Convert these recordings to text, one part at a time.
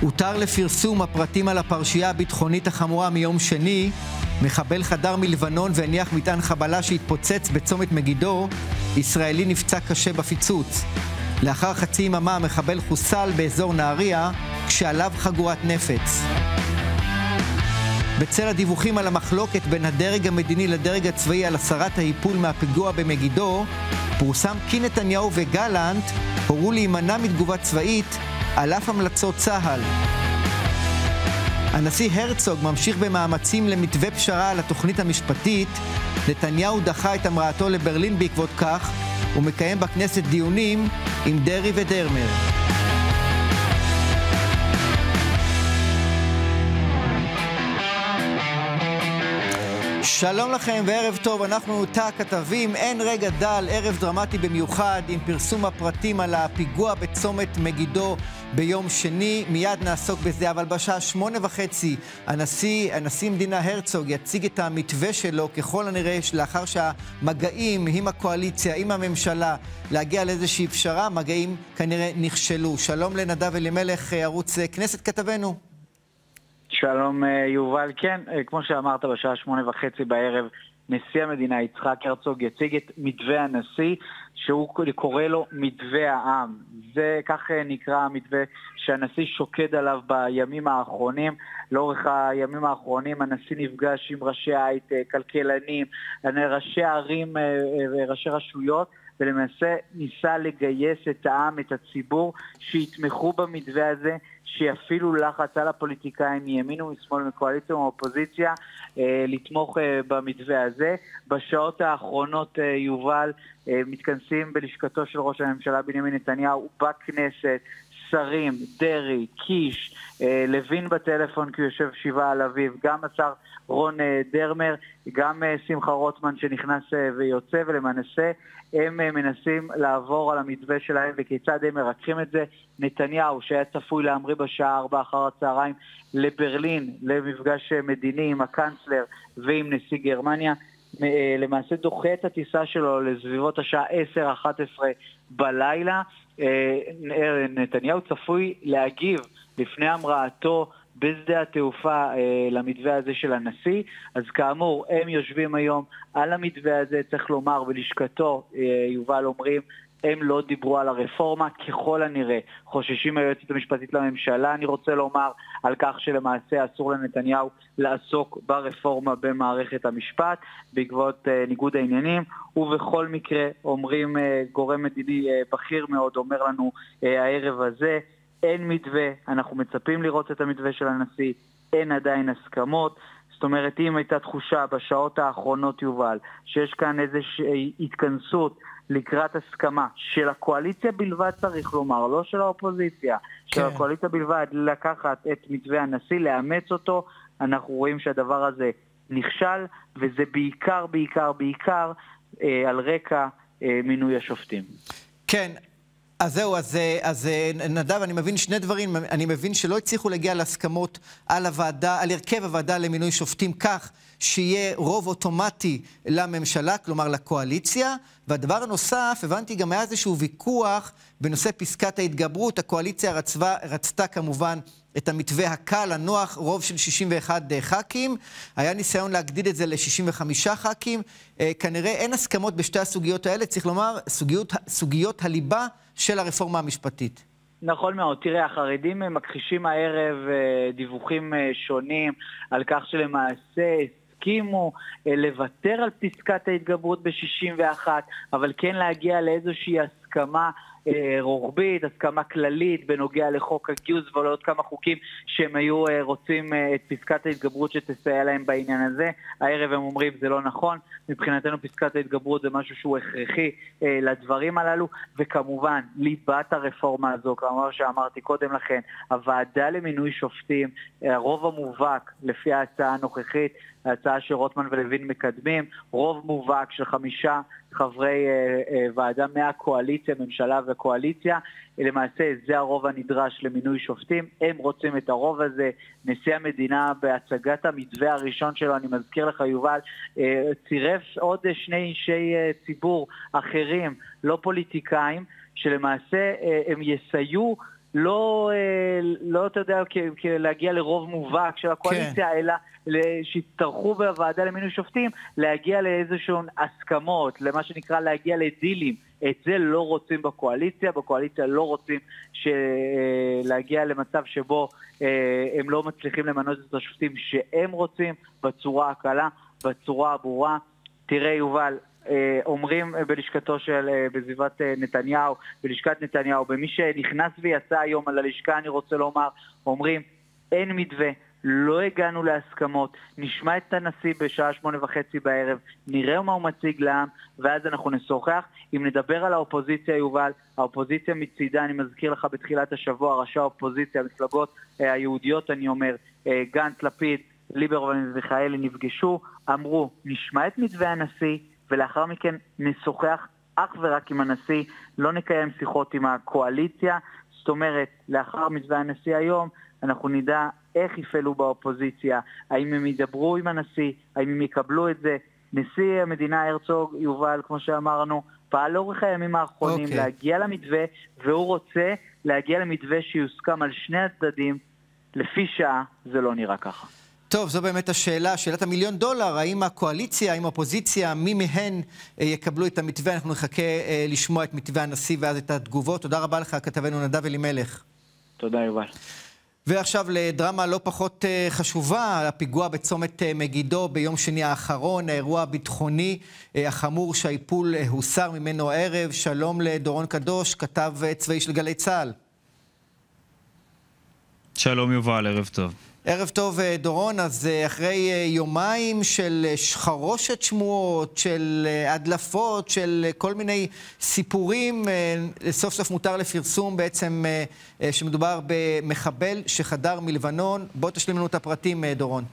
הותר לפרסום הפרטים על הפרשייה הביטחונית החמורה מיום שני. מחבל חדר מלבנון והניח מטען חבלה שהתפוצץ בצומת מגידו. ישראלי נפצע קשה בפיצוץ. לאחר חצי יממה המחבל חוסל באזור נהריה, כשעליו חגורת נפץ. בצל הדיווחים על המחלוקת בין הדרג המדיני לדרג הצבאי על הסרת ההיפול מהפיגוע במגידו, פורסם כי נתניהו וגלנט הורו להימנע מתגובה צבאית על אף המלצות צה"ל. הנשיא הרצוג ממשיך במאמצים למתווה פשרה על התוכנית המשפטית. נתניהו דחה את המראתו לברלין בעקבות כך, ומקיים בכנסת דיונים עם דרעי ודרמר. שלום לכם וערב טוב, אנחנו תא הכתבים, אין רגע דל, ערב דרמטי במיוחד עם פרסום הפרטים על הפיגוע בצומת מגידו ביום שני, מיד נעסוק בזה, אבל בשעה שמונה וחצי הנשיא, הנשיא מדינה הרצוג יציג את המתווה שלו ככל הנראה לאחר שהמגעים עם הקואליציה, עם הממשלה, להגיע לאיזושהי פשרה, מגעים כנראה נכשלו. שלום לנדב אלימלך, ערוץ כנסת כתבנו. שלום אה, יובל, כן, אה, כמו שאמרת בשעה שמונה וחצי בערב, נשיא המדינה יצחק הרצוג יציג את מתווה הנשיא, שהוא קורא לו מתווה העם. זה כך אה, נקרא המתווה שהנשיא שוקד עליו בימים האחרונים. לאורך הימים האחרונים הנשיא נפגש עם ראשי הייטק, כלכלנים, ראשי ערים וראשי רשויות. ולמעשה ניסה לגייס את העם, את הציבור, שיתמכו במתווה הזה, שיפעילו לחץ על הפוליטיקאים מימין ומשמאל, מקואליציה ומאופוזיציה, אה, לתמוך אה, במתווה הזה. בשעות האחרונות, אה, יובל, מתכנסים בלשכתו של ראש הממשלה בנימין נתניהו בכנסת, שרים, דרעי, קיש, לוין בטלפון כי הוא יושב שבעה על אביו, גם השר רון דרמר, גם שמחה רוטמן שנכנס ויוצא, ולמעשה הם אה, מנסים לעבור על המתווה שלהם וכיצד הם מרככים את זה. נתניהו, שהיה צפוי להמריא בשעה 4 אחר הצהריים לברלין, למפגש אה, מדיני עם הקאנצלר ועם נשיא גרמניה, אה, למעשה דוחה את הטיסה שלו לסביבות השעה 10-11 בלילה. נתניהו צפוי להגיב לפני המראתו בשדה התעופה אה, למתווה הזה של הנשיא. אז כאמור, הם יושבים היום על המתווה הזה, צריך לומר, בלשכתו, אה, יובל אומרים, הם לא דיברו על הרפורמה, ככל הנראה חוששים היועצת המשפטית לממשלה, אני רוצה לומר, על כך שלמעשה אסור לנתניהו לעסוק ברפורמה במערכת המשפט בעקבות uh, ניגוד העניינים, ובכל מקרה אומרים uh, גורם מדיני uh, בכיר מאוד אומר לנו uh, הערב הזה, אין מתווה, אנחנו מצפים לראות את המתווה של הנשיא, אין עדיין הסכמות. זאת אומרת, אם הייתה תחושה בשעות האחרונות, יובל, שיש כאן איזושהי התכנסות לקראת הסכמה של הקואליציה בלבד, צריך לומר, לא של האופוזיציה, כן. של הקואליציה בלבד, לקחת את מתווה הנשיא, לאמץ אותו, אנחנו רואים שהדבר הזה נכשל, וזה בעיקר, בעיקר, בעיקר אה, על רקע אה, מינוי השופטים. כן, אז זהו, אז, אז נדב, אני מבין שני דברים. אני מבין שלא הצליחו להגיע להסכמות על הוועדה, על הרכב הוועדה למינוי שופטים כך שיהיה רוב אוטומטי לממשלה, כלומר לקואליציה. והדבר הנוסף, הבנתי, גם היה איזשהו ויכוח בנושא פסקת ההתגברות. הקואליציה רצבה, רצתה כמובן את המתווה הקל, הנוח, רוב של 61 ח"כים. היה ניסיון להגדיל את זה ל-65 ח"כים. אה, כנראה אין הסכמות בשתי הסוגיות האלה, צריך לומר, סוגיות, סוגיות הליבה של הרפורמה המשפטית. נכון מאוד. תראה, החרדים מכחישים הערב אה, דיווחים אה, שונים על כך שלמעשה הסכימו לוותר על פסקת ההתגברות ב-61, אבל כן להגיע לאיזושהי הסכמה אה, רוחבית, הסכמה כללית בנוגע לחוק הגיוס ועוד כמה חוקים שהם היו אה, רוצים אה, את פסקת ההתגברות שתסייע להם בעניין הזה. הערב הם אומרים זה לא נכון, מבחינתנו פסקת ההתגברות זה משהו שהוא הכרחי לדברים הללו, וכמובן ליבת הרפורמה הזו, כמו שאמרתי קודם לכן, הוועדה למינוי שופטים, הרוב המובהק לפי ההצעה הנוכחית, ההצעה שרוטמן ולוין מקדמים, רוב מובהק של חמישה חברי אה, אה, ועדה מהקואליציה, ממשלה וקואליציה. למעשה זה הרוב הנדרש למינוי שופטים, הם רוצים את הרוב הזה. נשיא המדינה בהצגת המתווה הראשון שלו, אני מזכיר לך יובל, אה, צירף עוד שני אישי ציבור אחרים, לא פוליטיקאים, שלמעשה הם יסייעו לא, אה, לא אתה יודע, להגיע לרוב מובהק של הקואליציה, כן. אלא שיצטרכו בוועדה למינוי שופטים להגיע לאיזשהן הסכמות, למה שנקרא להגיע לדילים. את זה לא רוצים בקואליציה, בקואליציה לא רוצים. אה, להגיע למצב שבו אה, הם לא מצליחים למנות את השופטים שהם רוצים בצורה הקלה, בצורה הברורה. תראה יובל, אה, אומרים בלשכתו של, בסביבת נתניהו, בלשכת נתניהו, במי שנכנס ויצא היום על הלשכה, אני רוצה לומר, אומרים, אין מתווה, לא הגענו להסכמות, נשמע את הנשיא בשעה שמונה וחצי בערב, נראה מה הוא מציג לעם, ואז אנחנו נשוחח. אם נדבר על האופוזיציה, יובל, האופוזיציה מצידה, אני מזכיר לך בתחילת השבוע, ראשי האופוזיציה, המפלגות אה, היהודיות, אני אומר, אה, גנץ, לפיד, ליברמן ומיכאלי נפגשו, אמרו, נשמע את מתווה הנשיא, ולאחר מכן נשוחח אך ורק עם הנשיא, לא נקיים שיחות עם הקואליציה. זאת אומרת, לאחר מתווה הנשיא היום, אנחנו נדע איך יפעלו באופוזיציה, האם הם ידברו עם הנשיא, האם הם יקבלו את זה. נשיא המדינה הרצוג, יובל, כמו שאמרנו, פעל לאורך הימים האחרונים okay. אוקיי. להגיע למתווה, והוא רוצה להגיע למתווה שיוסכם על שני הצדדים. לפי שעה זה לא נראה ככה. טוב, זו באמת השאלה, שאלת המיליון דולר, האם הקואליציה, האם האופוזיציה, מי מהן אה, יקבלו את המתווה? אנחנו נחכה אה, לשמוע את מתווה הנשיא ואז את התגובות. תודה רבה לך, כתבנו נדב אלימלך. תודה, יובל. ועכשיו לדרמה לא פחות אה, חשובה, הפיגוע בצומת אה, מגידו ביום שני האחרון, האירוע הביטחוני אה, החמור שהאיפול הוסר ממנו הערב. שלום לדורון קדוש, כתב צבאי של גלי צה"ל. שלום יובל, ערב טוב. ערב טוב, אה, דורון. אז אה, אחרי אה, יומיים של חרושת שמועות, של הדלפות, של כל מיני סיפורים, סוף סוף מותר לפרסום בעצם שמדובר במחבל שחדר מלבנון. בוא תשלים לנו את הפרטים, דורון.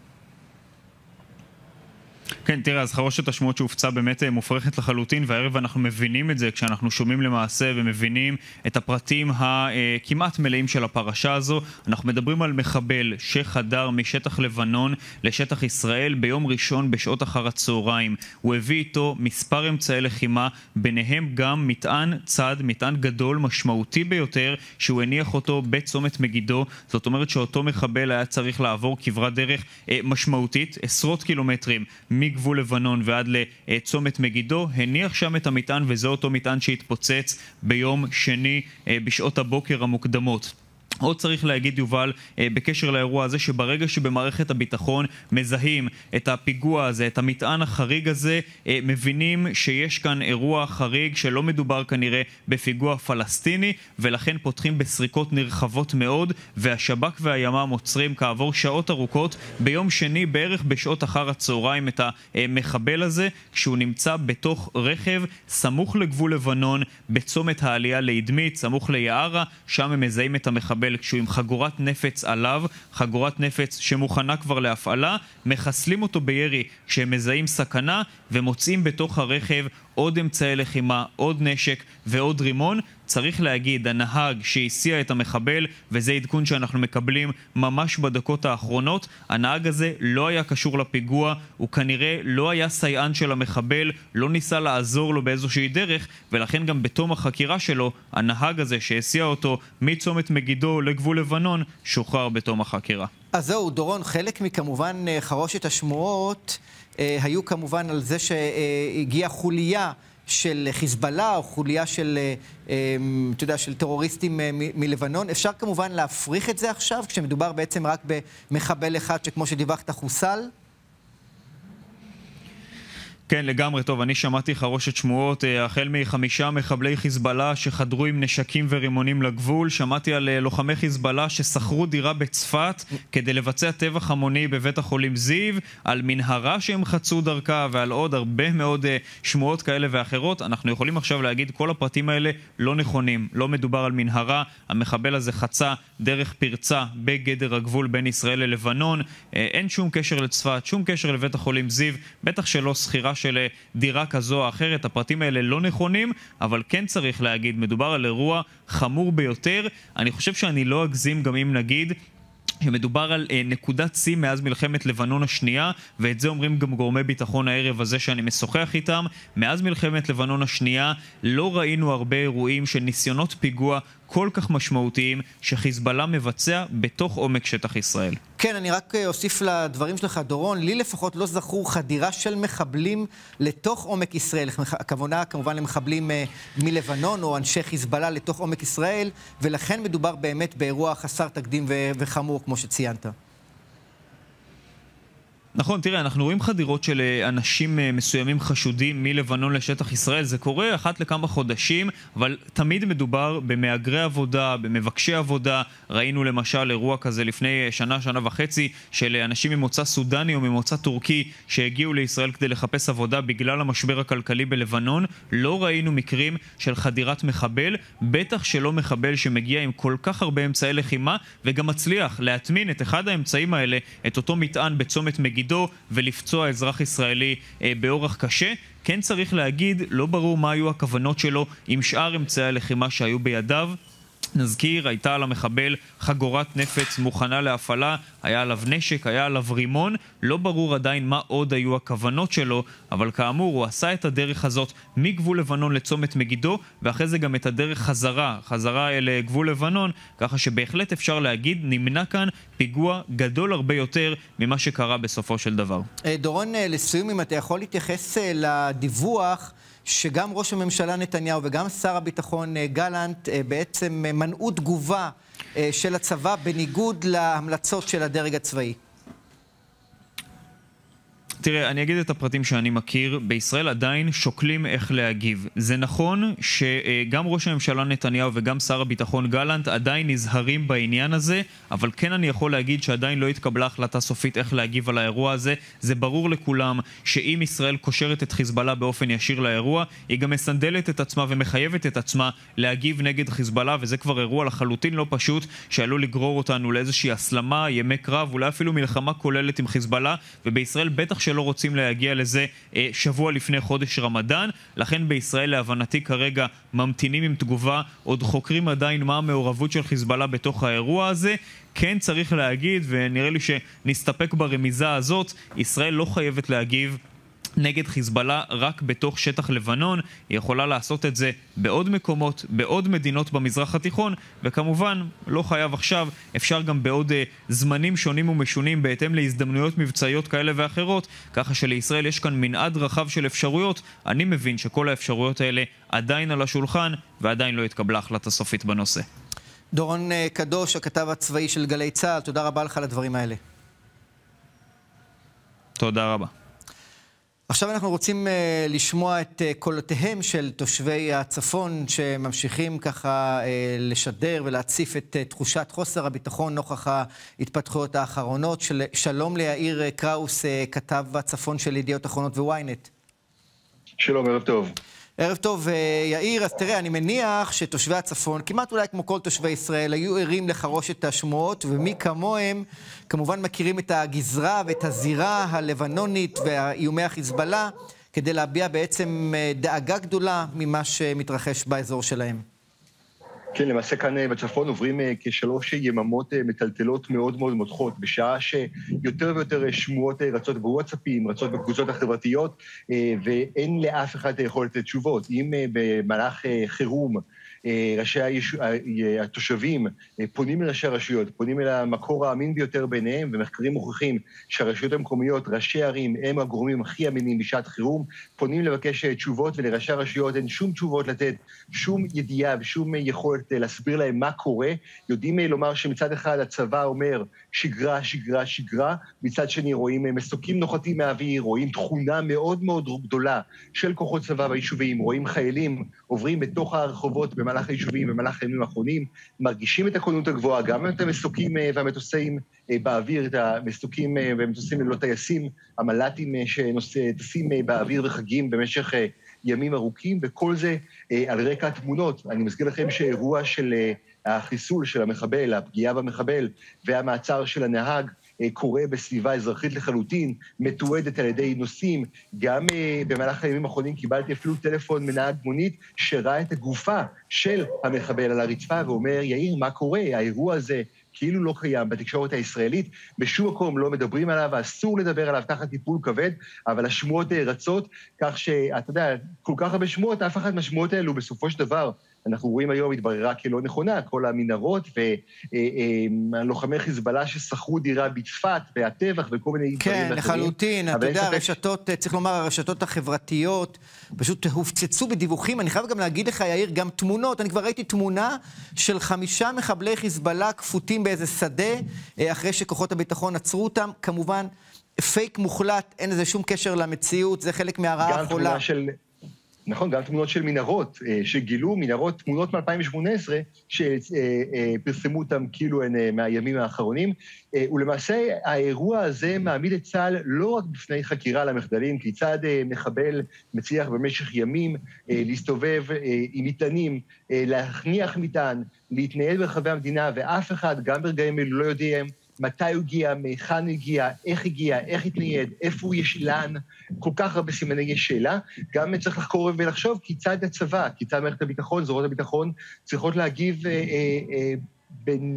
כן, תראה, אז חרושת השמועות שהופצה באמת אה, מופרכת לחלוטין, והערב אנחנו מבינים את זה כשאנחנו שומעים למעשה ומבינים את הפרטים הכמעט מלאים של הפרשה הזו. אנחנו מדברים על מחבל שחדר משטח לבנון לשטח ישראל ביום ראשון בשעות אחר הצהריים. הוא הביא איתו מספר אמצעי לחימה, ביניהם גם מטען צד, מטען גדול, משמעותי ביותר, שהוא הניח אותו בצומת מגידו. זאת אומרת שאותו מחבל היה צריך לעבור כברת דרך אה, משמעותית, עשרות קילומטרים. מגבול לבנון ועד לצומת מגידו, הניח שם את המטען וזה אותו מטען שהתפוצץ ביום שני אה, בשעות הבוקר המוקדמות. עוד צריך להגיד, יובל, אה, בקשר לאירוע הזה, שברגע שבמערכת הביטחון מזהים את הפיגוע הזה, את המטען החריג הזה, אה, מבינים שיש כאן אירוע חריג שלא מדובר כנראה בפיגוע פלסטיני, ולכן פותחים בסריקות נרחבות מאוד, והשב"כ והימ"מ עוצרים כעבור שעות ארוכות ביום שני בערך בשעות אחר הצהריים את המחבל הזה, כשהוא נמצא בתוך רכב סמוך לגבול לבנון, בצומת העלייה לאדמית, סמוך ליערה, שם הם מזהים את המחבל. מחבל כשהוא עם חגורת נפץ עליו, חגורת נפץ שמוכנה כבר להפעלה, מחסלים אותו בירי כשהם מזהים סכנה ומוצאים בתוך הרכב עוד אמצעי לחימה, עוד נשק ועוד רימון. צריך להגיד, הנהג שהסיע את המחבל, וזה עדכון שאנחנו מקבלים ממש בדקות האחרונות, הנהג הזה לא היה קשור לפיגוע, הוא כנראה לא היה סייען של המחבל, לא ניסה לעזור לו באיזושהי דרך, ולכן גם בתום החקירה שלו, הנהג הזה שהסיע אותו מצומת מגידו לגבול לבנון, שוחרר בתום החקירה. אז זהו, דורון, חלק מכמובן אה, חרושת השמועות היו כמובן על זה שהגיעה חוליה של חיזבאללה או חוליה של, אה, אה, אתה יודע, של טרוריסטים אה, מלבנון. אפשר כמובן להפריך את זה עכשיו, כשמדובר בעצם רק במחבל אחד שכמו שדיווחת חוסל? כן, לגמרי. טוב, אני שמעתי חרושת שמועות אה, החל מחמישה מחבלי חיזבאללה שחדרו עם נשקים ורימונים לגבול. שמעתי על אה, לוחמי חיזבאללה ששכרו דירה בצפת כדי לבצע טבח המוני בבית החולים זיו, על מנהרה שהם חצו דרכה ועל עוד הרבה מאוד אה, שמועות כאלה ואחרות. אנחנו יכולים עכשיו להגיד כל הפרטים האלה לא נכונים. לא מדובר על מנהרה, המחבל הזה חצה דרך פרצה בגדר הגבול בין ישראל ללבנון. אין שום קשר לצפת, שום קשר לבית החולים זיו, בטח שלא שכירה של אה, דירה כזו או אחרת. הפרטים האלה לא נכונים, אבל כן צריך להגיד, מדובר על אירוע חמור ביותר. אני חושב שאני לא אגזים גם אם נגיד שמדובר על אה, נקודת שיא מאז מלחמת לבנון השנייה, ואת זה אומרים גם גורמי ביטחון הערב הזה שאני משוחח איתם. מאז מלחמת לבנון השנייה לא ראינו הרבה אירועים של ניסיונות פיגוע כל כך משמעותיים שחיזבאללה מבצע בתוך עומק שטח ישראל. כן, אני רק אה, אוסיף לדברים שלך, דורון, לי לפחות לא זכור חדירה של מחבלים לתוך עומק ישראל. הכוונה כמובן למחבלים אה, מלבנון או אנשי חיזבאללה לתוך עומק ישראל, ולכן מדובר באמת באירוע חסר תקדים וחמור, כמו שציינת. נכון, תראה, אנחנו רואים חדירות של אה, אנשים אה, מסוימים חשודים מלבנון לשטח ישראל. זה קורה אחת לכמה חודשים, אבל תמיד מדובר במהגרי עבודה, במבקשי עבודה. ראינו למשל אירוע כזה לפני אה, שנה, שנה וחצי, של אנשים ממוצא סודני או ממוצא טורקי שהגיעו לישראל כדי לחפש עבודה בגלל המשבר הכלכלי בלבנון. לא ראינו מקרים של חדירת מחבל, בטח שלא מחבל שמגיע עם כל כך הרבה אמצעי לחימה, וגם מצליח להטמין את אחד האמצעים האלה, את אותו מטען בצומת מגיע. מגידו ולפצוע אזרח ישראלי אה, באורח קשה. כן צריך להגיד, לא ברור מה היו הכוונות שלו עם שאר אמצעי הלחימה שהיו בידיו. נזכיר, הייתה על המחבל חגורת נפץ מוכנה להפעלה, היה עליו נשק, היה עליו רימון, לא ברור עדיין מה עוד היו הכוונות שלו, אבל כאמור, הוא עשה את הדרך הזאת מגבול לבנון לצומת מגידו, ואחרי זה גם את הדרך חזרה, חזרה אל אה, גבול לבנון, ככה שבהחלט אפשר להגיד, נמנע כאן פיגוע גדול הרבה יותר ממה שקרה בסופו של דבר. אה, דורון, אה, לסיום, אם אתה יכול להתייחס לדיווח שגם ראש הממשלה נתניהו וגם שר הביטחון אה, גלנט אה, בעצם אה, מנעו תגובה של הצבא בניגוד להמלצות של הדרג הצבאי. תראה, אני אגיד את הפרטים שאני מכיר. בישראל עדיין שוקלים איך להגיב. זה נכון שגם ראש הממשלה נתניהו וגם שר הביטחון גלנט עדיין נזהרים בעניין הזה, אבל כן אני יכול להגיד שעדיין לא התקבלה החלטה סופית איך להגיב על האירוע הזה. זה ברור לכולם שאם ישראל קושרת את חיזבאללה באופן ישיר לאירוע, היא גם מסנדלת את עצמה ומחייבת את עצמה להגיב נגד חיזבאללה, וזה כבר אירוע לחלוטין לא פשוט, שעלול לגרור אותנו לאיזושהי הסלמה, ימי קרב, אולי אפילו מלחמה כוללת עם חיזבאללה, ובישראל בטח שלא רוצים להגיע לזה אה, שבוע לפני חודש רמדאן, לכן בישראל להבנתי כרגע ממתינים עם תגובה, עוד חוקרים עדיין מה המעורבות של חיזבאללה בתוך האירוע הזה. כן צריך להגיד, ונראה לי שנסתפק ברמיזה הזאת, ישראל לא חייבת להגיב נגד חיזבאללה רק בתוך שטח לבנון, היא יכולה לעשות את זה בעוד מקומות, בעוד מדינות במזרח התיכון, וכמובן, לא חייב עכשיו, אפשר גם בעוד uh, זמנים שונים ומשונים בהתאם להזדמנויות מבצעיות כאלה ואחרות, ככה שלישראל יש כאן מנעד רחב של אפשרויות. אני מבין שכל האפשרויות האלה עדיין על השולחן, ועדיין לא התקבלה החלטה סופית בנושא. דורון אה, קדוש, הכתב הצבאי של גלי צה"ל, תודה רבה לך על הדברים האלה. תודה רבה. עכשיו אנחנו רוצים uh, לשמוע את uh, קולותיהם של תושבי הצפון שממשיכים ככה uh, לשדר ולהציף את uh, תחושת חוסר הביטחון נוכח ההתפתחויות האחרונות. של... שלום ליאיר קראוס, uh, כתב הצפון של ידיעות אחרונות וויינט. שלום, ערב טוב. ערב טוב, אה, יאיר. אז תראה, אני מניח שתושבי הצפון, כמעט אולי כמו כל תושבי ישראל, היו ערים לחרושת השמועות, ומי כמוהם כמובן מכירים את הגזרה ואת הזירה הלבנונית ואיומי החיזבאללה, כדי להביע בעצם אה, דאגה גדולה ממה שמתרחש באזור שלהם. כן, למעשה כאן אה, בצפון עוברים אה, כשלוש יממות אה, מטלטלות מאוד מאוד מותחות, בשעה שיותר ויותר שמועות רצות בוואטסאפים, רצות בקבוצות החברתיות, ואין לאף אחד את היכולת לתשובות. אם במהלך חירום ראשי היש... אה, התושבים אה, פונים לראשי הרשויות, פונים אל המקור האמין ביותר ביניהם, ומחקרים מוכיחים שהרשויות המקומיות, ראשי ערים, הם הגורמים הכי אמינים בשעת חירום, פונים לבקש תשובות, ולראשי הרשויות אין שום תשובות לתת, שום ידיעה ושום יכולת להסביר להם מה קורה. יודעים לומר שמצד אחד הצבא אומר שגרה, שגרה, שגרה, מצד שני רואים מסוקים נוחתים מהאוויר, רואים תכונה מאוד מאוד גדולה של כוחות צבא ביישובים, רואים חיילים עוברים בתוך הרחובות במהלך היישובים, במהלך הימים האחרונים, מרגישים את הכוננות הגבוהה, גם את המסוקים אה, והמטוסים אה, באוויר, את המסוקים אה, והמטוסים ללא טייסים, המל"טים שטסים באוויר וחגים במשך ימים ארוכים, וכל זה על רקע התמונות. אני מזכיר לכם שאירוע של החיסול של המחבל, הפגיעה במחבל והמעצר של הנהג, קורה בסביבה אזרחית לחלוטין, מתועדת על ידי נוסעים. גם אה, במהלך הימים האחרונים קיבלתי אפילו טלפון מנהג מונית שראה את הגופה של המחבל על הרצפה ואומר, יאיר, מה קורה? האירוע הזה כאילו לא קיים בתקשורת הישראלית, בשום מקום לא מדברים עליו, ואסור לדבר עליו תחת טיפול כבד, אבל השמועות רצות, כך שאתה יודע, כל כך הרבה שמועות, אף אחת מהשמועות האלו בסופו של דבר אנחנו רואים היום התבררה כלא נכונה, כל המנהרות ולוחמי חיזבאללה ששכרו דירה בצפת, והטבח וכל מיני כן, דברים אחרים. כן, לחלוטין. אתה יודע, הרשתות, צריך לומר, הרשתות החברתיות פשוט הופצצו בדיווחים. אני חייב גם להגיד לך, יאיר, גם תמונות. אני כבר ראיתי תמונה של חמישה מחבלי חיזבאללה כפותים באיזה שדה, אה, אחרי שכוחות הביטחון עצרו אותם. כמובן, פייק מוחלט, אין לזה שום קשר למציאות, זה חלק מהרעה החולה. גם תמונה של... נכון, גם תמונות של מנהרות, אה, שגילו מנהרות, תמונות מ-2018, שפרסמו אותם כאילו הן אה, מהימים האחרונים, אה, ולמעשה האירוע הזה מעמיד את צה"ל לא רק בפני חקירה למחדלים, כיצד מחבל מצליח במשך ימים להסתובב עם מטענים, להכניח מטען, להתנייד ברחבי המדינה, ואף אחד, גם ברגעים אלו, לא יודע מתי הוא הגיע, מהיכן הגיע, איך הגיע, איך התנייד, איפה הוא יש, לאן, כל כך הרבה סימני שאלה. גם צריך לחקור ולחשוב כיצד הצבא, כיצד מערכת הביטחון, זרועות הביטחון, צריכות להגיב אה, אה, אה,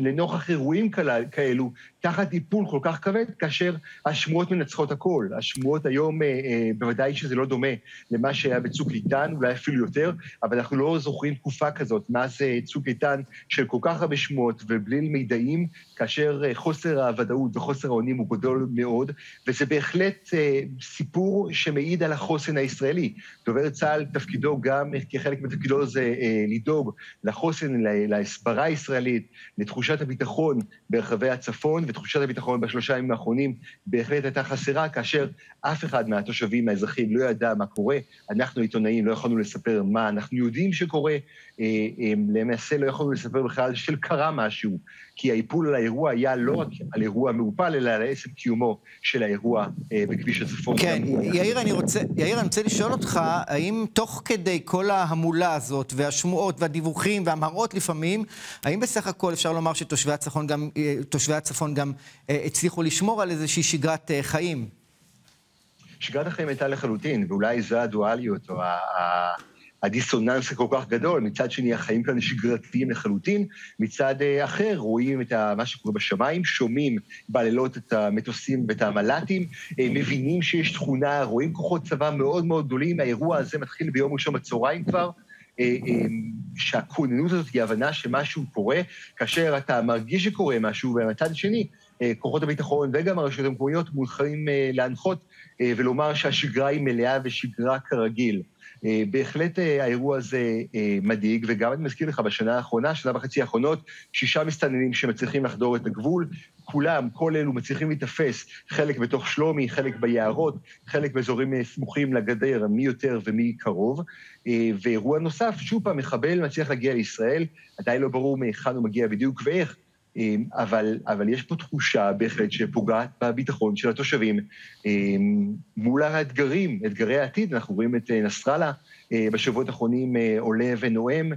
לנוכח אירועים כאלו, תחת טיפול כל כך כבד, כאשר השמועות מנצחות הכל. השמועות היום, אה, אה, בוודאי שזה לא דומה למה שהיה בצוק איתן, אולי אפילו יותר, אבל אנחנו לא זוכרים תקופה כזאת, מאז אה, צוק איתן, של כל כך הרבה שמועות ובלי מידעים, כאשר חוסר הוודאות וחוסר האונים הוא גדול מאוד, וזה בהחלט סיפור שמעיד על החוסן הישראלי. דובר צה"ל, תפקידו גם, כחלק מתפקידו זה לדאוג לחוסן, להסברה הישראלית, לתחושת הביטחון ברחבי הצפון, ותחושת הביטחון בשלושה ימים האחרונים בהחלט הייתה חסרה, כאשר אף אחד מהתושבים, האזרחים, לא ידע מה קורה. אנחנו עיתונאים לא יכולנו לספר מה אנחנו יודעים שקורה, אה, אה, למעשה לא יכולנו לספר בכלל של קרה משהו, כי האיפול על האירוע היה לא רק על אירוע מעופל, אלא על עצם קיומו של האירוע אה, בכביש הצפון. כן, יאיר אני, רוצה, יאיר, אני רוצה לשאול אותך, האם תוך כדי כל ההמולה הזאת, והשמועות והדיווחים והמראות לפעמים, האם בסך הכל אפשר לומר שתושבי הצפון גם, הצפון גם הצליחו לשמור על איזושהי שגרת חיים? שגרת החיים הייתה לחלוטין, ואולי זו הדואליות, או הדיסוננס הכל כך גדול. מצד שני, החיים כאן שגרתיים לחלוטין. מצד אה, אחר, רואים את מה שקורה בשמיים, שומעים בלילות את המטוסים ואת המל"טים, אה, מבינים שיש תכונה, רואים כוחות צבא מאוד מאוד גדולים. האירוע הזה מתחיל ביום ראשון בצהריים כבר. אה, שהכוננות הזאת היא הבנה שמשהו קורה, כאשר אתה מרגיש שקורה משהו, ומהצד השני, כוחות הביטחון וגם הרשויות המקומיות מולכים להנחות אה, ולומר שהשגרה היא מלאה ושגרה כרגיל. אה, בהחלט אה, האירוע הזה מדאיג, וגם אני מזכיר לך, בשנה האחרונה, שנה וחצי האחרונות, שישה מסתננים שמצליחים לחדור את הגבול, כולם, כל אלו מצליחים להיתפס, חלק בתוך שלומי, חלק ביערות, חלק באזורים סמוכים לגדר, מי יותר ומי קרוב. ואירוע נוסף, שוב פעם, מחבל מצליח להגיע לישראל, עדיין לא ברור מהיכן הוא מגיע בדיוק ואיך, אבל, אבל יש פה תחושה בהחלט שפוגעת בביטחון של התושבים אמ, מול האתגרים, אתגרי העתיד. אנחנו רואים את אה, נסראללה אה, בשבועות האחרונים אה, עולה ונואם,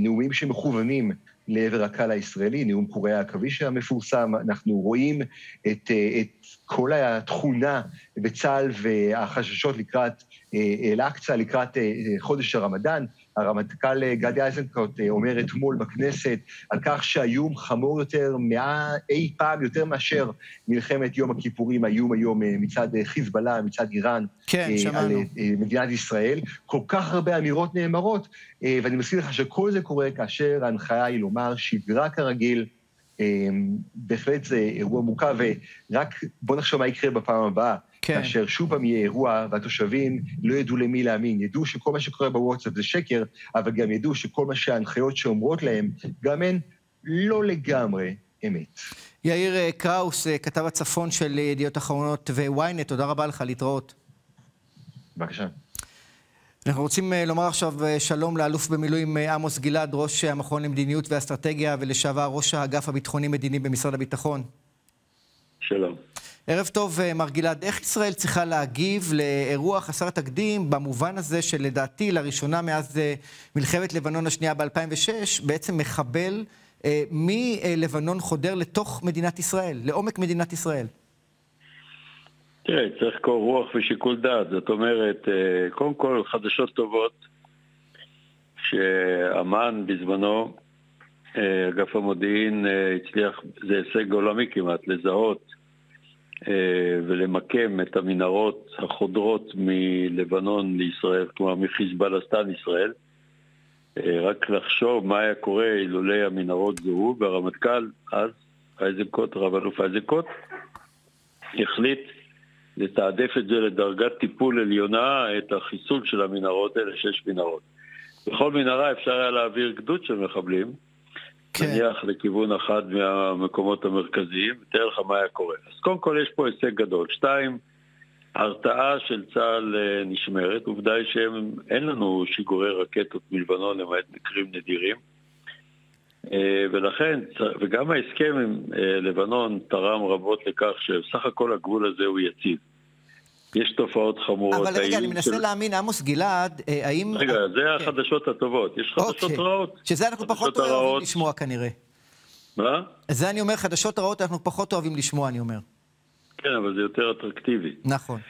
נאומים שמכוונים לעבר הקהל הישראלי, נאום קוריאה העכביש המפורסם. אנחנו רואים את, את כל התכונה בצה"ל והחששות לקראת אל-אקצא, לקראת חודש הרמדאן. הרמטכ"ל אה, גדי איזנקוט אה, אומר אתמול בכנסת על כך שהאיום חמור יותר מאה אי פעם, יותר מאשר מלחמת יום הכיפורים, האיום היום אה, מצד חיזבאללה, מצד איראן, כן, על מדינת ישראל. כל כך הרבה אמירות נאמרות, ואני מזכיר לך שכל זה קורה כאשר ההנחיה היא לומר שגרה כרגיל, בהחלט זה אירוע מורכב, ורק בוא נחשוב מה יקרה בפעם הבאה. כן. כאשר שוב פעם יהיה אירוע והתושבים לא ידעו למי להאמין, ידעו שכל מה שקורה בוואטסאפ זה שקר, אבל גם ידעו שכל מה שההנחיות שאומרות להם, גם הן לא לגמרי אמת. יאיר אה, קראוס, אה, כתב הצפון של ידיעות אחרונות וויינט, תודה רבה לך, להתראות. בבקשה. אנחנו רוצים אה, לומר עכשיו שלום לאלוף במילואים עמוס גלעד, ראש המכון למדיניות ואסטרטגיה ולשעבר ראש האגף הביטחוני-מדיני במשרד הביטחון. שלום. ערב טוב, אה, מר גלעד. איך ישראל צריכה להגיב לאירוע חסר תקדים במובן הזה שלדעתי לראשונה מאז אה, מלחמת לבנון השנייה ב-2006, בעצם מחבל אה, מלבנון חודר לתוך מדינת ישראל, לעומק מדינת ישראל? תראה, צריך קור רוח ושיקול דעת. זאת אומרת, קודם כל חדשות טובות, שאמ"ן בזמנו אה, אגף המודיעין אה, הצליח, זה הישג עולמי כמעט, לזהות ולמקם את המנהרות החודרות מלבנון לישראל, כלומר מחיזבאלסטן ישראל. רק לחשוב מה היה קורה אילולא המנהרות זוהו, והרמטכ"ל אז, איזנקוט, רב אלוף איזנקוט, החליט לתעדף את זה לדרגת טיפול עליונה, את החיסול של המנהרות האלה, שש מנהרות. בכל מנהרה אפשר היה להעביר גדוד של מחבלים, כן. נניח לכיוון אחד מהמקומות המרכזיים, ותאר לך מה היה קורה. אז קודם כל יש פה הישג גדול. שתיים, ההרתעה של צה"ל אה, נשמרת. עובדה היא שאין לנו שיגורי רקטות מלבנון למעט מקרים נדירים. אה, ולכן, וגם ההסכם עם אה, לבנון תרם רבות לכך שסך הכל הגבול הזה הוא יציב. יש תופעות חמורות. אבל רגע, אני מנסה של... להאמין, עמוס גלעד, אה, האם... רגע, זה כן. החדשות הטובות. יש חדשות אוקיי. רעות. שזה אנחנו פחות הרעות... אוהבים לשמוע כנראה. מה? זה אני אומר, חדשות רעות אנחנו פחות אוהבים לשמוע, אני אומר. כן, אבל זה יותר אטרקטיבי. נכון.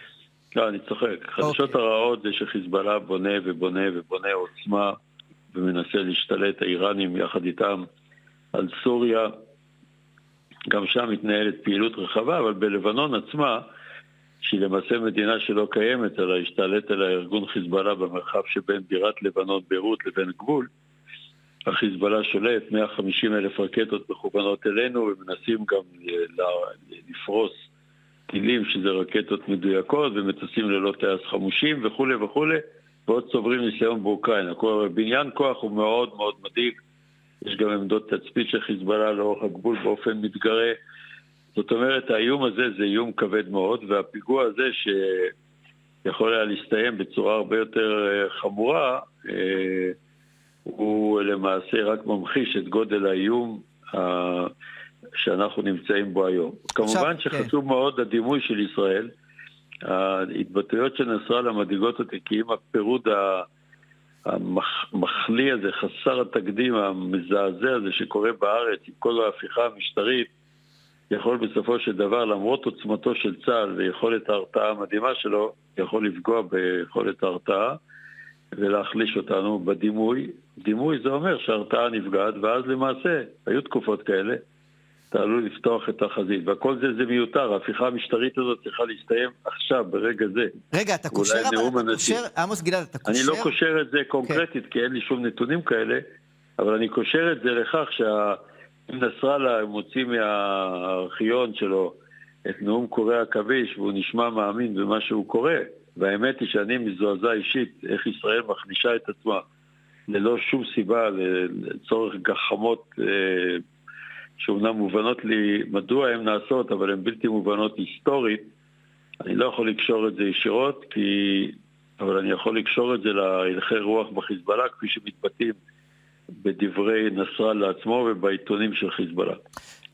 לא, אני צוחק. חדשות אוקיי. הרעות זה שחיזבאללה בונה ובונה ובונה עוצמה ומנסה להשתלט האיראנים יחד איתם על סוריה. גם שם מתנהלת פעילות רחבה, אבל בלבנון עצמה, שהיא למעשה מדינה שלא קיימת, אלא השתלט על הארגון חיזבאללה במרחב שבין בירת לבנון, ביירות, לבין הגבול, החיזבאללה שולט, 150 אלף רקטות מכוונות אלינו, ומנסים גם לפרוס טילים שזה רקטות מדויקות, ומטוסים ללא טייס חמושים וכולי וכולי, ועוד צוברים ניסיון באוקראינה. בניין כוח הוא מאוד מאוד מדאיג. יש גם עמדות תצפית של חיזבאללה לאורך הגבול באופן מתגרה. זאת אומרת, האיום הזה זה איום כבד מאוד, והפיגוע הזה שיכול היה להסתיים בצורה הרבה יותר אה, חמורה, אה, הוא למעשה רק ממחיש את גודל האיום שאנחנו נמצאים בו היום. עכשיו, כמובן שחשוב כן. מאוד הדימוי של ישראל. ההתבטאויות של נסראללה מדאיגות אותי, כי אם הפירוד המחליא הזה, חסר התקדים, המזעזע הזה שקורה בארץ עם כל ההפיכה המשטרית, יכול בסופו של דבר, למרות עוצמתו של צה"ל ויכולת ההרתעה המדהימה שלו, יכול לפגוע ביכולת ההרתעה ולהחליש אותנו בדימוי. דימוי זה אומר שההרתעה נפגעת, ואז למעשה, היו תקופות כאלה, אתה עלול לפתוח את החזית, והכל זה זה מיותר, ההפיכה המשטרית הזאת צריכה להסתיים עכשיו, ברגע זה. רגע, אתה קושר, אבל אתה קושר, עמוס גלעד, אתה קושר? אני לא קושר את זה קונקרטית, כן. כי אין לי שום נתונים כאלה, אבל אני קושר את זה לכך שאם נסראללה מוציא מהארכיון שלו את נאום קורי עכביש, והוא נשמע מאמין במה שהוא קורא, והאמת היא שאני מזועזע אישית איך ישראל מחלישה את עצמה ללא שום סיבה, לצורך גחמות אה, שאומנם מובנות לי מדוע הן נעשות, אבל הן בלתי מובנות היסטורית. אני לא יכול לקשור את זה ישירות, כי... אבל אני יכול לקשור את זה להלכי רוח בחיזבאללה, כפי שמתבטאים בדברי נסראללה עצמו ובעיתונים של חיזבאללה.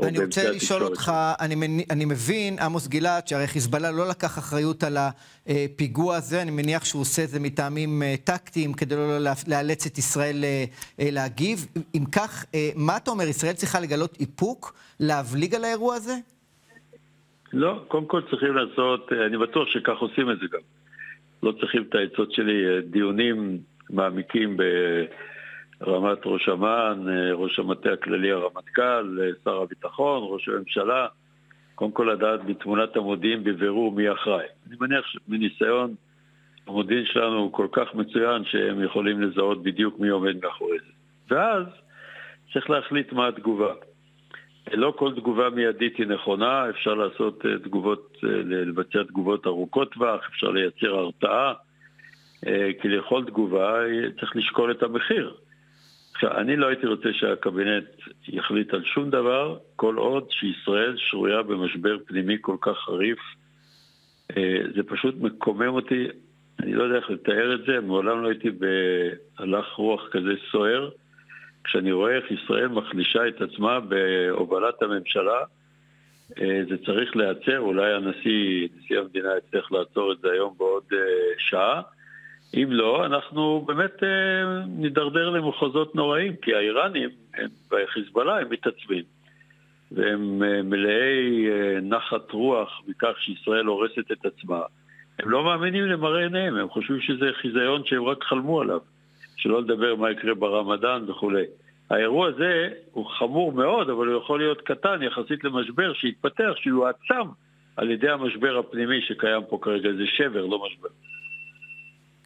אני רוצה לשאול אותך, אני, אני מבין, עמוס גלעד, שהרי חיזבאללה לא לקח אחריות על הפיגוע הזה, אני מניח שהוא עושה את זה מטעמים אה, טקטיים כדי לא לאלץ את ישראל אה, אה, להגיב. אם כך, מה אתה אומר, ישראל צריכה לגלות איפוק, להבליג על האירוע הזה? לא, קודם כל צריכים לעשות, אני בטוח שכך עושים את זה גם. לא צריכים את העצות שלי, דיונים מעמיקים ב... רמת ראש אמ"ן, אה, ראש המטה הכללי הרמטכ"ל, אה, שר הביטחון, ראש הממשלה, קודם כל לדעת בתמונת המודיעין בבירור מי אחראי. אני מניח שמניסיון המודיעין שלנו הוא כל כך מצוין שהם יכולים לזהות בדיוק מי עומד מאחורי זה. ואז צריך להחליט מה התגובה. לא כל תגובה מיידית היא נכונה, אפשר לעשות אה, תגובות, לבצע תגובות ארוכות טווח, אפשר לייצר הרתעה, כי לכל תגובה צריך לשקול את המחיר. עכשיו, אני לא הייתי רוצה שהקבינט יחליט על שום דבר, כל עוד שישראל שרויה במשבר פנימי כל כך חריף. אה, זה פשוט מקומם אותי, אני לא יודע איך לתאר את זה, מעולם לא הייתי בהלך רוח כזה סוער. כשאני רואה איך ישראל מחלישה את עצמה בהובלת הממשלה, אה, זה צריך להיעצר, אולי הנשיא, נשיא המדינה יצטרך לעצור את זה היום בעוד אה, שעה. אם לא, אנחנו באמת אה, נידרדר למחוזות נוראים, כי האיראנים והחיזבאללה הם מתעצבים. והם אה, מלאי אה, נחת רוח מכך שישראל הורסת את עצמה. הם לא מאמינים למראה עיניהם, הם חושבים שזה חיזיון שהם רק חלמו עליו. שלא לדבר מה יקרה ברמדאן וכולי. האירוע הזה הוא חמור מאוד, אבל הוא יכול להיות קטן יחסית למשבר שיתפתח, שיועצם על ידי המשבר הפנימי שקיים פה כרגע. זה שבר, לא משבר.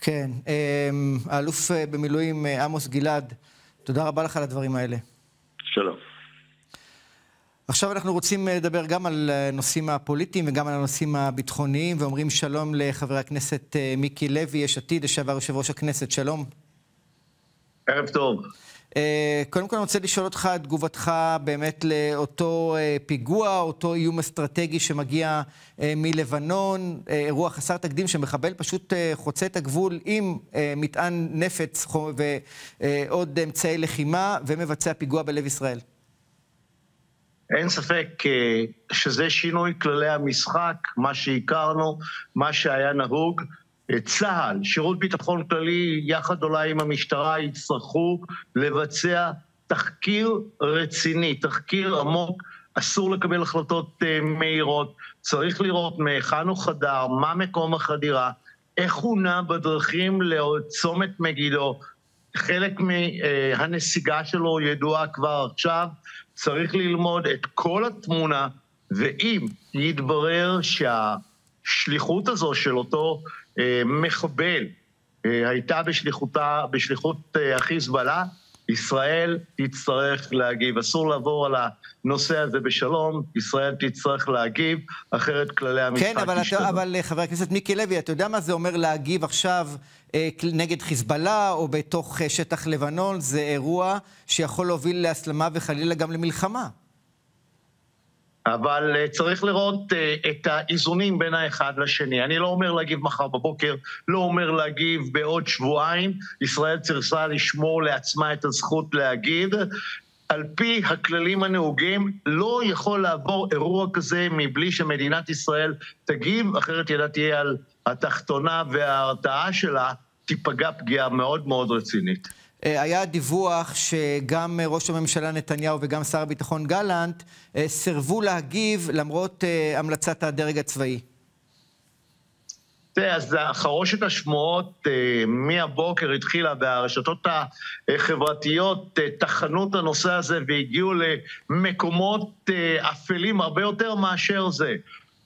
כן. אמ, האלוף אה, במילואים אה, עמוס גלעד, תודה רבה לך על הדברים האלה. שלום. עכשיו אנחנו רוצים אה, לדבר גם על הנושאים הפוליטיים וגם על הנושאים הביטחוניים, ואומרים שלום לחבר הכנסת מיקי לוי, יש עתיד, לשעבר יושב ראש הכנסת, שלום. ערב טוב. אה, קודם כל אני רוצה לשאול אותך את תגובתך באמת לאותו אה, פיגוע, אותו איום אסטרטגי שמגיע אה, מלבנון, אירוע חסר תקדים שמחבל פשוט חוצה את הגבול עם מטען נפץ ועוד אמצעי לחימה ומבצע פיגוע בלב ישראל. אין ספק שזה שינוי כללי המשחק, מה שהכרנו, מה שהיה נהוג. צה"ל, שירות ביטחון כללי, יחד אולי עם המשטרה, יצטרכו לבצע תחקיר רציני, תחקיר עמוק. אסור לקבל החלטות uh, מהירות, צריך לראות מהיכן הוא חדר, מה מקום החדירה, איך הוא נע בדרכים לצומת מגידו. חלק מהנסיגה שלו ידועה כבר עכשיו, צריך ללמוד את כל התמונה, ואם יתברר שהשליחות הזו של אותו אה, מחבל אה, הייתה בשליחותה, בשליחות אה, החיזבאללה, ישראל תצטרך להגיב. אסור לעבור על הנושא הזה בשלום, ישראל תצטרך להגיב, אחרת כללי המשחק כן, אבל, אתה, אבל חבר הכנסת מיקי לוי, אתה יודע מה זה אומר להגיב עכשיו אה, נגד חיזבאללה או בתוך אה, שטח לבנון? זה אירוע שיכול להוביל להסלמה וחלילה גם למלחמה. אבל uh, צריך לראות uh, את האיזונים בין האחד לשני. אני לא אומר להגיב מחר בבוקר, לא אומר להגיב בעוד שבועיים. ישראל צריכה לשמור לעצמה את הזכות להגיב. על פי הכללים הנהוגים, לא יכול לעבור אירוע כזה מבלי שמדינת ישראל תגיב, אחרת ידה תהיה על התחתונה וההרתעה שלה תיפגע פגיעה מאוד מאוד רצינית. אה, היה דיווח שגם ראש הממשלה נתניהו וגם שר הביטחון גלנט אה, סירבו להגיב למרות אה, המלצת הדרג הצבאי. תראה, אז חרושת השמועות מהבוקר התחילה, והרשתות החברתיות טחנו את הנושא הזה והגיעו למקומות אפלים הרבה יותר מאשר זה.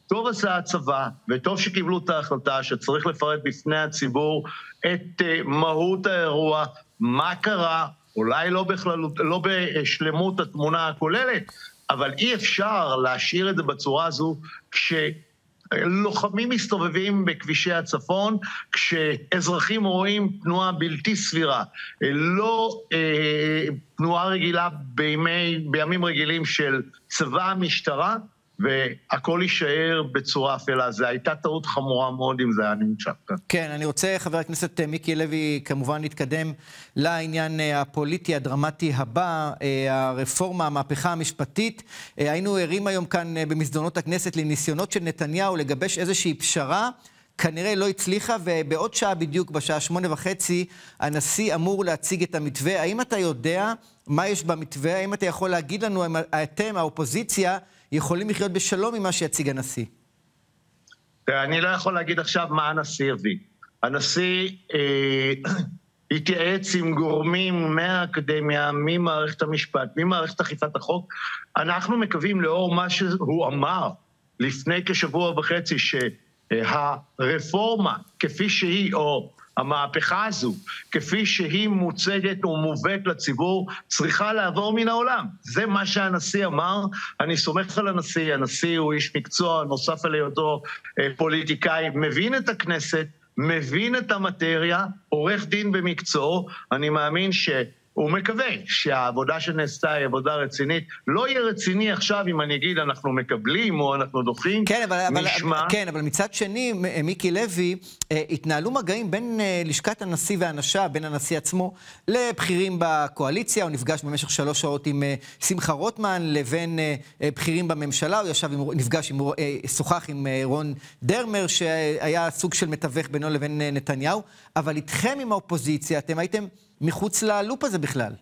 טוב עשה הצבא, וטוב שקיבלו את ההחלטה שצריך לפרט בפני הציבור את מהות האירוע, מה קרה, אולי לא, בכלל, לא בשלמות התמונה הכוללת, אבל אי אפשר להשאיר את זה בצורה הזו כש... לוחמים מסתובבים בכבישי הצפון, כשאזרחים רואים תנועה בלתי סבירה, לא אה, תנועה רגילה בימי, בימים רגילים של צבא המשטרה, והכל יישאר בצורה אפלה. זו הייתה טעות חמורה מאוד אם זה היה נמשך כאן. כן, אני רוצה, חבר הכנסת מיקי לוי, כמובן להתקדם לעניין אה, הפוליטי הדרמטי הבא, אה, הרפורמה, המהפכה המשפטית. אה, היינו ערים היום כאן במסדרונות הכנסת לניסיונות של נתניהו לגבש איזושהי פשרה. כנראה לא הצליחה, ובעוד שעה בדיוק, בשעה שמונה וחצי, הנשיא אמור להציג את המתווה. האם אתה יודע מה יש במתווה? האם אתה יכול להגיד לנו, אתם, האופוזיציה, יכולים לחיות בשלום עם מה שיציג הנשיא? אני לא יכול להגיד עכשיו מה הנשיא יביא. הנשיא אה, התייעץ עם גורמים מהאקדמיה, ממערכת המשפט, ממערכת אכיפת החוק. אנחנו מקווים, לאור מה שהוא אמר לפני כשבוע וחצי, שהרפורמה כפי שהיא, או המהפכה הזו, כפי שהיא מוצגת ומובאת לציבור, צריכה לעבור מן העולם. זה מה שהנשיא אמר, אני סומך על הנשיא, הנשיא הוא איש מקצוע, נוסף על היותו אה, פוליטיקאי, מבין את הכנסת, מבין את המטריה, עורך דין במקצועו, אני מאמין ש... הוא מקווה שהעבודה שנעשתה היא עבודה רצינית. לא יהיה רציני עכשיו אם אני אגיד אנחנו מקבלים או אנחנו דוחים, כן, אבל, נשמע... אבל, כן, אבל מצד שני, מיקי לוי, אה, התנהלו מגעים בין אה, לשכת הנשיא ואנשיו, בין הנשיא עצמו, לבכירים בקואליציה. הוא נפגש במשך שלוש שעות עם אה, שמחה רוטמן, לבין בכירים בממשלה. הוא ישב, עם, נפגש, עם, שוחח עם רון דרמר, שהיה סוג של מתווך בינו לבין נתניהו. אבל איתכם, עם האופוזיציה, אתם הייתם... מחוץ ללופ הזה בכלל.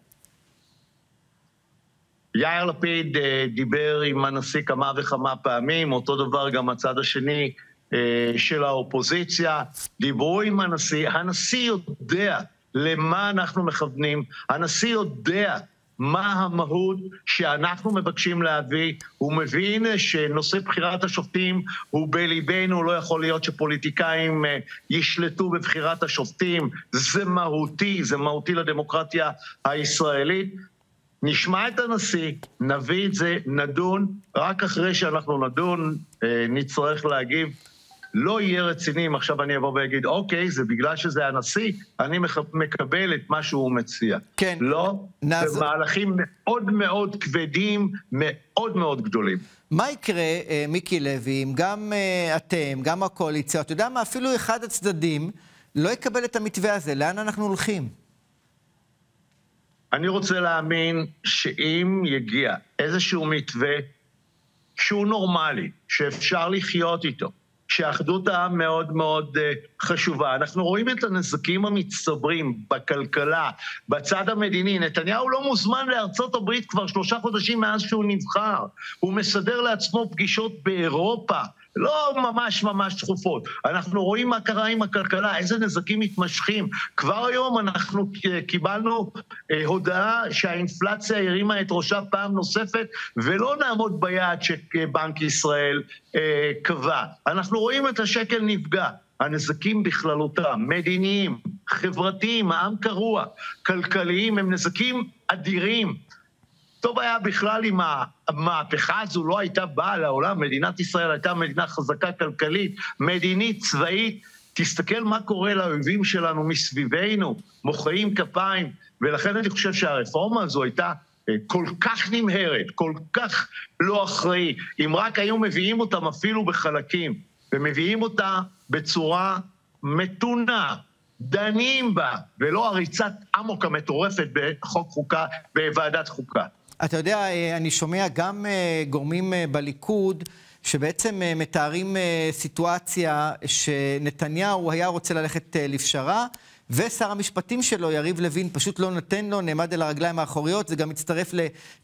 יאיר לפיד אה, דיבר עם הנשיא כמה וכמה פעמים, אותו דבר גם הצד השני אה, של האופוזיציה. דיברו עם הנשיא, הנשיא יודע למה אנחנו מכוונים, הנשיא יודע מה המהות שאנחנו מבקשים להביא. הוא מבין שנושא בחירת השופטים הוא בליבנו, לא יכול להיות שפוליטיקאים אה, ישלטו בבחירת השופטים. זה מהותי, זה מהותי לדמוקרטיה הישראלית. נשמע את הנשיא, נביא את זה, נדון, רק אחרי שאנחנו נדון, אה, נצטרך להגיב. לא יהיה רציני אם עכשיו אני אבוא ואגיד, אוקיי, זה בגלל שזה הנשיא, אני מקבל את מה שהוא מציע. כן. לא, נעז... זה מהלכים מאוד מאוד כבדים, מאוד מאוד גדולים. מה יקרה, אה, מיקי לוי, אם גם אה, אתם, גם הקואליציה, אתה יודע מה, אפילו אחד הצדדים לא יקבל את המתווה הזה, לאן אנחנו הולכים? אני רוצה להאמין שאם יגיע איזשהו מתווה שהוא נורמלי, שאפשר לחיות איתו, שאחדות העם מאוד מאוד אה, חשובה. אנחנו רואים את הנזקים המצטברים בכלכלה, בצד המדיני. נתניהו לא מוזמן לארצות הברית כבר שלושה חודשים מאז שהוא נבחר. הוא מסדר לעצמו פגישות באירופה. לא ממש ממש תכופות. אנחנו רואים מה קרה עם הכלכלה, איזה נזקים מתמשכים. כבר היום אנחנו קיבלנו אה, הודעה שהאינפלציה הרימה את ראשה פעם נוספת, ולא נעמוד ביעד שבנק ישראל אה, קבע. אנחנו רואים את השקל נפגע. הנזקים בכללותם, מדיניים, חברתיים, העם קרוע, כלכליים, הם נזקים אדירים. טוב היה בכלל אם המהפכה הזו לא הייתה באה לעולם, מדינת ישראל הייתה מדינה חזקה כלכלית, מדינית, צבאית. תסתכל מה קורה לאויבים שלנו מסביבנו, מוחאים כפיים, ולכן אני חושב שהרפורמה הזו הייתה אה, כל כך נמהרת, כל כך לא אחראי. אם רק היו מביאים אותם אפילו בחלקים, ומביאים אותה בצורה מתונה, דנים בה, ולא הריצת אמוק המטורפת בחוק חוקה, בוועדת חוקה. אתה יודע, אה, אני שומע גם אה, גורמים אה, בליכוד שבעצם מתארים סיטואציה שנתניהו היה רוצה ללכת לפשרה, ושר המשפטים שלו, יריב לוין, פשוט לא נותן לו, נעמד על הרגליים האחוריות. זה גם מצטרף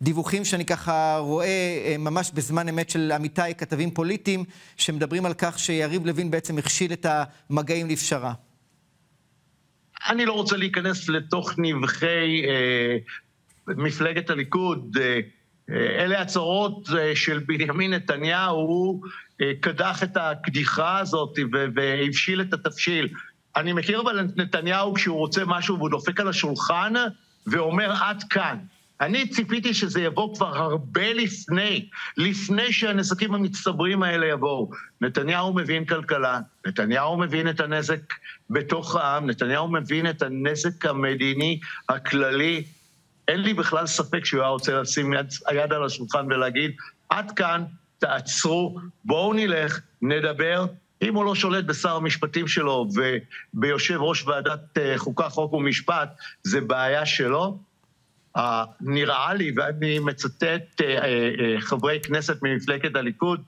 לדיווחים שאני ככה רואה ממש בזמן אמת של עמיתיי, כתבים פוליטיים, שמדברים על כך שיריב לוין בעצם הכשיל את המגעים לפשרה. אני לא רוצה להיכנס לתוך נבחי אה, מפלגת הליכוד, אה, אה, אלה הצהרות אה, של בנימין נתניהו, הוא קדח את הקדיחה הזאת והבשיל את התבשיל. אני מכיר אבל את נתניהו כשהוא רוצה משהו והוא דופק על השולחן ואומר עד כאן. אני ציפיתי שזה יבוא כבר הרבה לפני, לפני שהנזקים המצטברים האלה יבואו. נתניהו מבין כלכלה, נתניהו מבין את הנזק בתוך העם, נתניהו מבין את הנזק המדיני הכללי אין לי בכלל ספק שהוא היה רוצה לשים יד, היד על השולחן ולהגיד, עד כאן, תעצרו, בואו נלך, נדבר. אם הוא לא שולט בשר המשפטים שלו וביושב ראש ועדת אה, חוקה, חוק ומשפט, זה בעיה שלו. Uh, נראה לי, ואני מצטט uh, חברי כנסת ממפלגת הליכוד,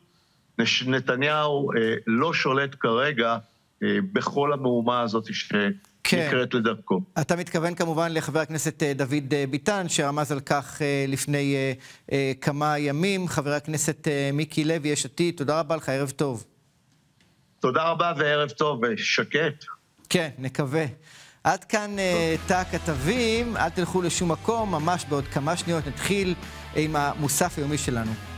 נתניהו לא שולט כרגע בכל המהומה הזאת ש... כן. נקראת לדרכו. אתה מתכוון כמובן לחבר הכנסת אה, דוד אה, ביטן, שרמז על כך אה, לפני כמה ימים. חבר הכנסת מיקי לוי, יש עתיד, תודה רבה לך, ערב טוב. תודה רבה וערב טוב, שקט. כן, נקווה. עד כאן תא הכתבים, אל תלכו לשום מקום, ממש בעוד כמה שניות נתחיל עם המוסף היומי שלנו.